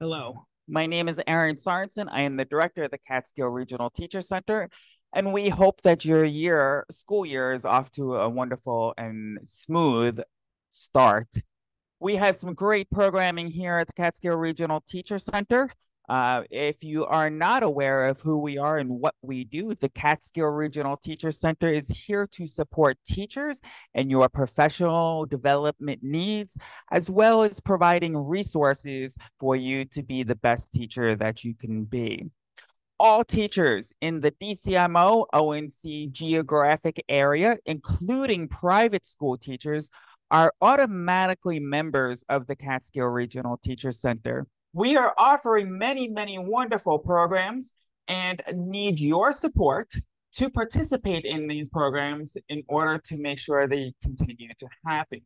Hello, my name is Aaron Sorensen. I am the director of the Catskill Regional Teacher Center, and we hope that your year, school year, is off to a wonderful and smooth start. We have some great programming here at the Catskill Regional Teacher Center. Uh, if you are not aware of who we are and what we do, the Catskill Regional Teacher Center is here to support teachers and your professional development needs, as well as providing resources for you to be the best teacher that you can be. All teachers in the DCMO ONC geographic area, including private school teachers, are automatically members of the Catskill Regional Teacher Center. We are offering many, many wonderful programs and need your support to participate in these programs in order to make sure they continue to happen.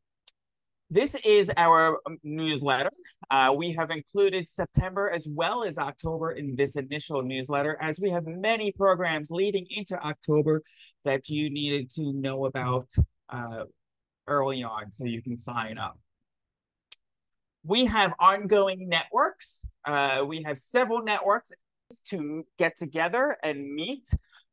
This is our newsletter. Uh, we have included September as well as October in this initial newsletter, as we have many programs leading into October that you needed to know about uh, early on so you can sign up. We have ongoing networks. Uh, we have several networks to get together and meet.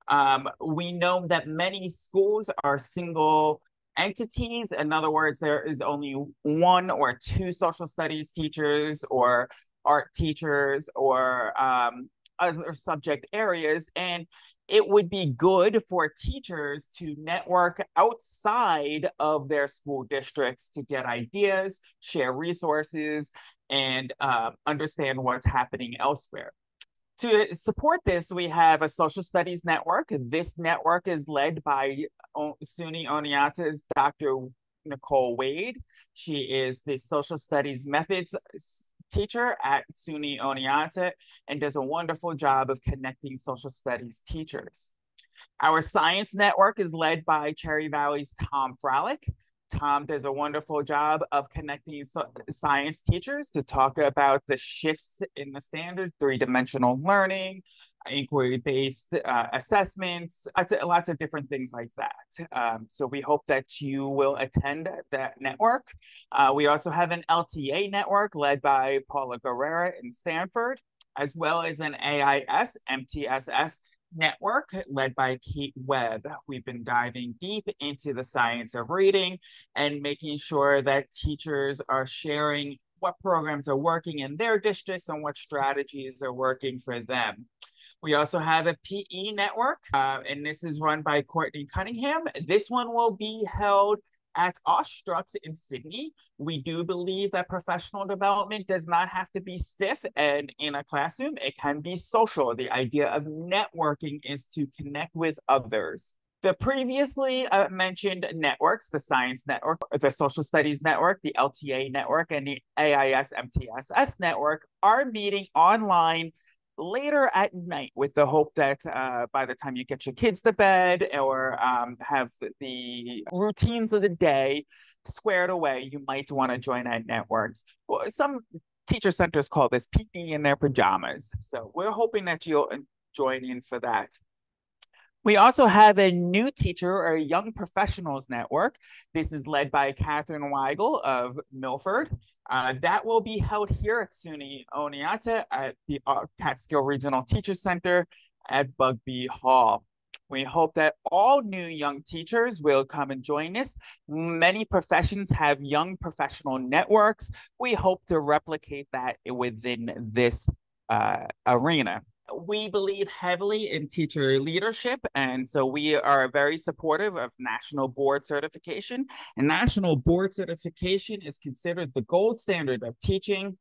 Um, we know that many schools are single entities. In other words, there is only one or two social studies teachers or art teachers or um, other subject areas. And it would be good for teachers to network outside of their school districts to get ideas, share resources, and uh, understand what's happening elsewhere. To support this, we have a social studies network. This network is led by SUNY Oneonta's Dr. Nicole Wade. She is the social studies methods teacher at SUNY Oneonta and does a wonderful job of connecting social studies teachers. Our science network is led by Cherry Valley's Tom Fralick. Tom does a wonderful job of connecting science teachers to talk about the shifts in the standard, three-dimensional learning, inquiry-based uh, assessments, lots of, lots of, different things like that. Um, so we hope that you will attend that network. Uh, we also have an LTA network led by Paula Guerrera in Stamford, as well as an AIS MTSS network led by Kate Webb. We've been diving deep into the science of reading and making sure that teachers are sharing what programs are working in their districts and what strategies are working for them. We also have a PE network, uh, and this is run by Courtney Cunningham. This one will be held at Ostrucks in Sidney. We do believe that professional development does not have to be stiff and in a classroom. It can be social. The idea of networking is to connect with others. The previously uh, mentioned networks, the Science Network, the Social Studies Network, the LTA Network, and the AIS MTSS Network, are meeting online later at night with the hope that uh, by the time you get your kids to bed or um, have the routines of the day squared away, you might want to join our networks. Some teacher centers call this PD in their pajamas. So we're hoping that you'll join in for that. We also have a new teacher or young professionals network. This is led by Catherine Weigel of Milford. Uh, that will be held here at SUNY Oneonta at the Catskill Regional Teacher Center at Bugbee Hall. We hope that all new young teachers will come and join us. Many professions have young professional networks. We hope to replicate that within this uh, arena we believe heavily in teacher leadership. And so we are very supportive of national board certification. And national board certification is considered the gold standard of teaching